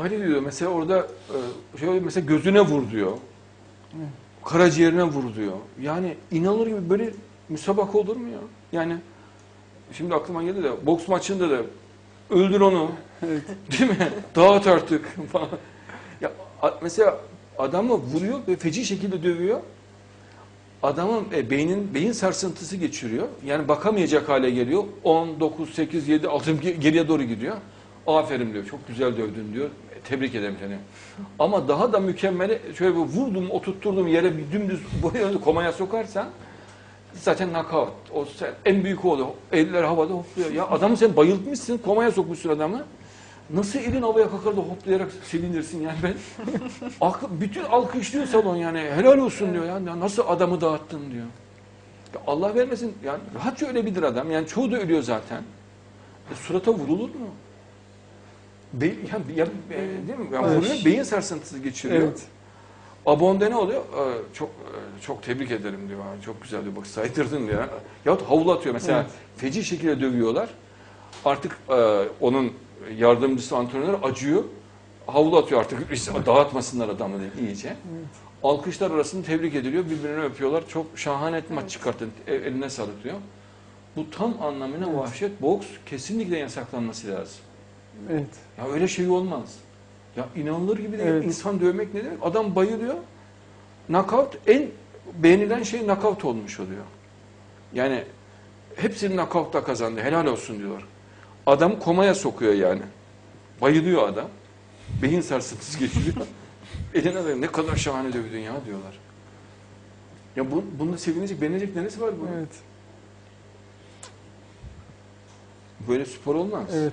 Halil diyor mesela orada e, şey mesela gözüne vur diyor. Karaciğerine vur diyor. Yani inanılır gibi böyle müsabaka olur mu ya? Yani şimdi aklıma geldi de boks maçında da öldür onu. Evet. Değil mi? Dağıt artık falan. Ya mesela adamı vuruyor ve feci şekilde dövüyor. Adamın e, beynin beyin sarsıntısı geçiriyor. Yani bakamayacak hale geliyor. 10, 9, 8, 7, 6 ge- geriye doğru gidiyor. Aferin diyor. Çok güzel dövdün diyor. E, Tebrik ederim seni. Ama daha da mükemmeli şöyle bir vurdum, oturtturdum yere bir dümdüz buraya komaya sokarsan zaten knockout. O sen, en büyük oldu. Eller havada hopluyor. Ya adamı sen bayıltmışsın, komaya sokmuşsun adamı. Nasıl elin havaya kalkar da hoplayarak sevinirsin yani ben. Bütün alkışlıyor salon yani. Helal olsun diyor ya. Ya Nasıl adamı dağıttın diyor. Ya Allah vermesin yani rahatça ölebilir adam. Yani çoğu da ölüyor zaten. E, surata vurulur mu? Be ya, ya, e, değil mi? Yani Evet. beyin sarsıntısı geçiriyor. Evet. Abonde ne oluyor? Ee, çok e, çok tebrik ederim diyor. "Ha, Çok güzel diyor. Bak saydırdın diyor. Yahut havlu atıyor mesela. Evet. Feci şekilde dövüyorlar. Artık e, onun yardımcısı antrenör acıyor. Havlu atıyor artık. Dağıtmasınlar adamı diye iyice. Alkışlar arasında tebrik ediliyor. Birbirini öpüyorlar. Çok şahane maç çıkarttın. E- Eline sağlık diyor. Bu tam anlamıyla Evet. vahşet. Boks kesinlikle yasaklanması lazım. Evet. Ya öyle şey olmaz. Ya inanılır gibi değil. Evet. İnsan dövmek ne demek? Adam bayılıyor. Knockout en beğenilen şey knockout olmuş oluyor. Yani hepsini knockout'ta kazandı. Helal olsun diyorlar. Adam komaya sokuyor yani. Bayılıyor adam. Beyin sarsıntısı geçiriyor. Eline de ne kadar şahane dövdün ya diyorlar. Ya bu, bunda sevinecek, beğenecek neresi var bunun? Evet. Böyle spor olmaz. Evet.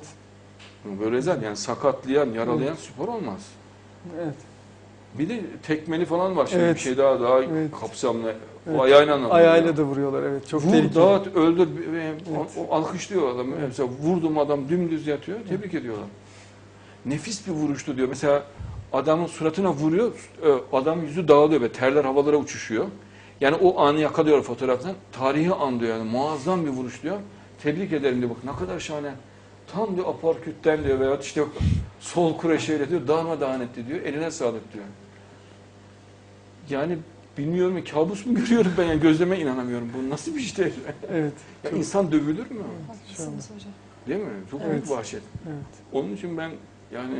Böyle özel yani sakatlayan, yaralayan spor olmaz. Evet. Bir de tekmeli falan var şimdi Evet. bir şey daha daha Evet. kapsamlı. Evet. O ayağıyla anlamıyor. Ayağıyla da vuruyorlar. Evet. Çok Vur, tehlikeli. dağıt, öldür. Evet. o alkışlıyor adamı. Evet. Mesela vurdum adam dümdüz yatıyor. Tebrik ediyorlar. Nefis bir vuruştu diyor. Mesela adamın suratına vuruyor. e, Adam yüzü dağılıyor ve terler havalara uçuşuyor. Yani o anı yakalıyor fotoğraftan. Tarihi an diyor yani. Muazzam bir vuruş diyor. Tebrik ederim diyor. Bak ne kadar şahane. Tam diyor aparkütten diyor veyahut işte sol kureşeyle diyor darmadağın etti diyor. Eline sağlık diyor. Yani bilmiyorum ya kabus mu görüyorum ben yani gözleme inanamıyorum. Bu nasıl bir şey? Evet. Ya Çok- insan dövülür mü? Haklısınız hocam. Değil mi? Çok Evet. büyük vahşet. Evet. Onun için ben yani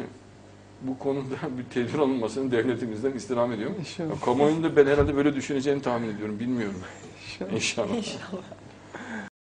bu konuda bir tedbir alınmasını devletimizden istirham ediyorum. İnşallah. Ya, kamuoyunda ben herhalde böyle düşüneceğini tahmin ediyorum. Bilmiyorum. İnşallah. İnşallah. İnşallah.